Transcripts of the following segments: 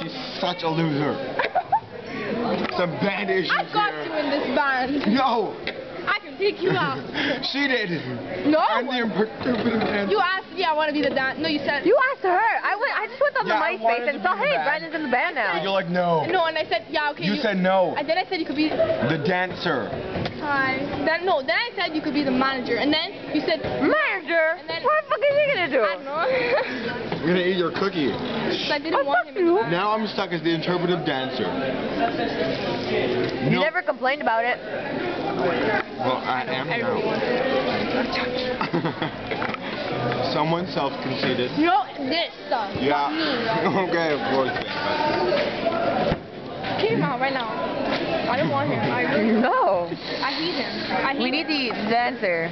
She's such a loser. Some band issues I got here. you in this band. No, I can take you out. she did. No. I'm the interpretive dancer. You asked me I want to be the dance. No, you said. You asked her. I went. I just went on Yeah, the I MySpace and be saw, hey, band. Brandon's in the band now. But you're like, no. No, and I said, yeah, okay. You said no. And then I said you could be. The dancer. Hi. Then no. Then I said you could be the manager, and then you said. Manager. And then- what the fuck are you gonna do? I don't know. I'm gonna eat your cookie. so I didn't Oh, want fuck him in the you. Now I'm stuck as the interpretive dancer. You No. never complained about it. Well, I am now. Someone self-conceited. No, this stuff. Yeah. Me, okay, of course. Kick him out right now. I don't want him. I really. No. I hate him. I hate We need the dancer.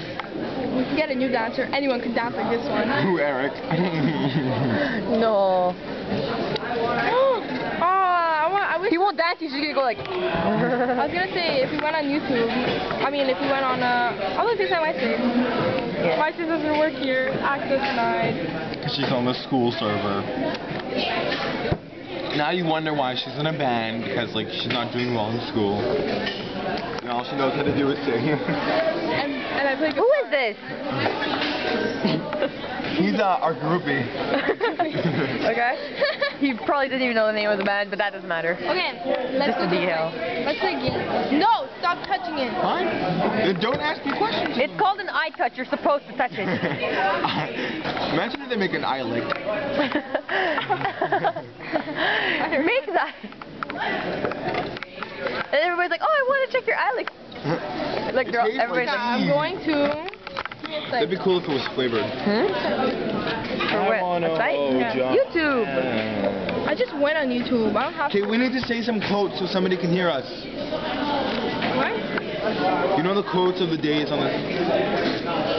We can get a new dancer. Anyone can dance like this one. Who, Eric? No. oh, I want. I wish. He won't dance. He's just gonna go like. I was gonna say if we went on YouTube. I mean, if we went on. Uh, I was gonna say My MySpace doesn't work here. Access denied. She's on the school server. Now you wonder why she's in a band because like she's not doing well in school. And all she knows how to do is sing. And, and I play. Who is this? He's uh, our groupie. okay. He probably didn't even know the name of the band, but that doesn't matter. Okay, let's Just a do detail. Let's play a game. No, stop touching it. Fine. Don't ask me questions. It's called an iTouch. You're supposed to touch it. Imagine if they make an eye lick. Make that. And everybody's like, oh, I want to check your eye. Like, like they're all, tastes like everybody's Yeah, like, I'm going to. It's That'd be cool if it was flavored. hmm? For what? A site? YouTube. I just went on YouTube. I don't have Okay, we need to say some quotes so somebody can hear us. What? You know the quotes of the days on the.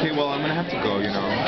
Okay, well I'm gonna have to go. You know.